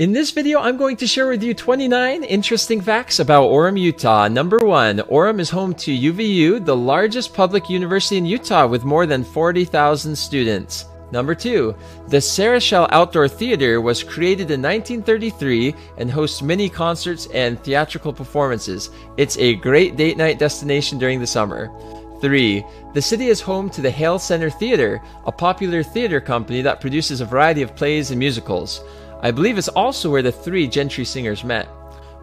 In this video, I'm going to share with you 29 interesting facts about Orem, Utah. Number one, Orem is home to UVU, the largest public university in Utah with more than 40,000 students. Number two, the SCERA Shell Outdoor Theater was created in 1933 and hosts many concerts and theatrical performances. It's a great date night destination during the summer. 3. The city is home to the Hale Center Theater, a popular theater company that produces a variety of plays and musicals. I believe it's also where the three GENTRI singers met.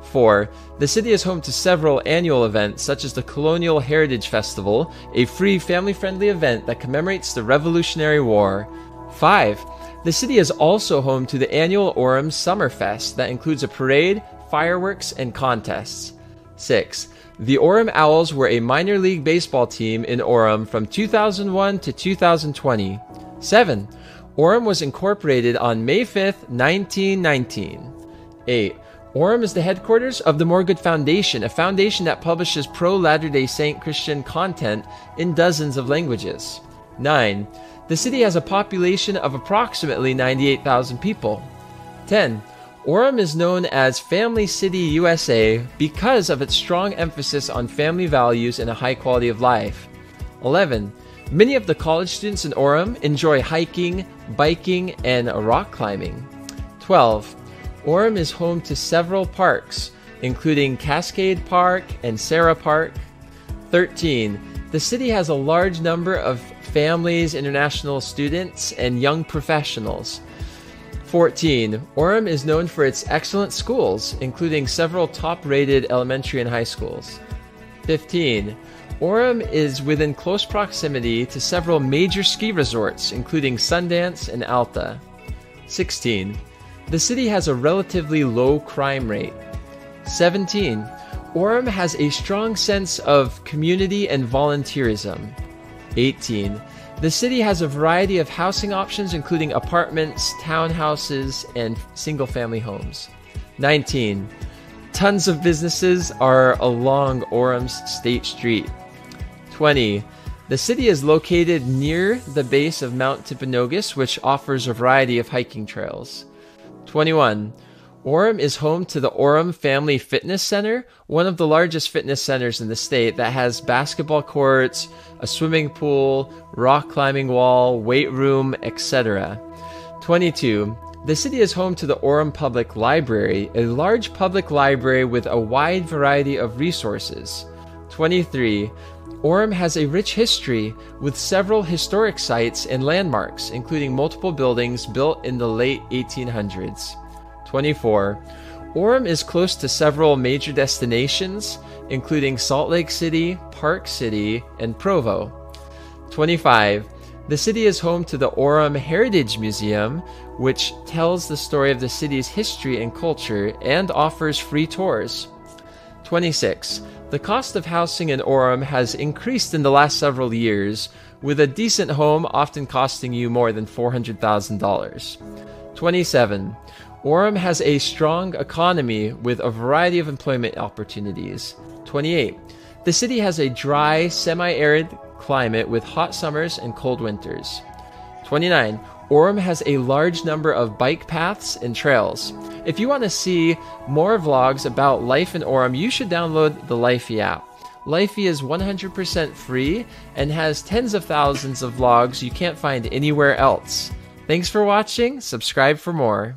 4. The city is home to several annual events, such as the Colonial Heritage Festival, a free family friendly event that commemorates the Revolutionary War. 5. The city is also home to the annual Orem Summerfest that includes a parade, fireworks, and contests. 6. The Orem Owlz were a minor league baseball team in Orem from 2001 to 2020. 7. Orem was incorporated on May 5, 1919. 8. Orem is the headquarters of the More Good Foundation, a foundation that publishes pro Latter day Saint Christian content in dozens of languages. 9. The city has a population of approximately 98,000 people. 10. Orem is known as Family City USA because of its strong emphasis on family values and a high quality of life. 11. Many of the college students in Orem enjoy hiking, biking, and rock climbing. 12. Orem is home to several parks, including Cascade Park and SCERA Park. 13. The city has a large number of families, international students, and young professionals. 14. Orem is known for its excellent schools, including several top rated elementary and high schools. 15. Orem is within close proximity to several major ski resorts, including Sundance and Alta. 16. The city has a relatively low crime rate. 17. Orem has a strong sense of community and volunteerism. 18. The city has a variety of housing options, including apartments, townhouses, and single family homes. 19. Tons of businesses are along Orem's State Street. 20. The city is located near the base of Mount Timpanogos, which offers a variety of hiking trails. 21. Orem is home to the Orem Family Fitness Center, one of the largest fitness centers in the state that has basketball courts, a swimming pool, rock climbing wall, weight room, etc. 22. The city is home to the Orem Public Library, a large public library with a wide variety of resources. 23. Orem has a rich history with several historic sites and landmarks, including multiple buildings built in the late 1800s. 24. Orem is close to several major destinations, including Salt Lake City, Park City, and Provo. 25. The city is home to the Orem Heritage Museum, which tells the story of the city's history and culture and offers free tours. 26. The cost of housing in Orem has increased in the last several years, with a decent home often costing you more than $400,000. 27. Orem has a strong economy with a variety of employment opportunities. 28. The city has a dry, semi arid climate with hot summers and cold winters. 29. Orem has a large number of bike paths and trails. If you want to see more vlogs about life in Orem, you should download the Lifey app. Lifey is 100% free and has tens of thousands of vlogs you can't find anywhere else. Thanks for watching, subscribe for more.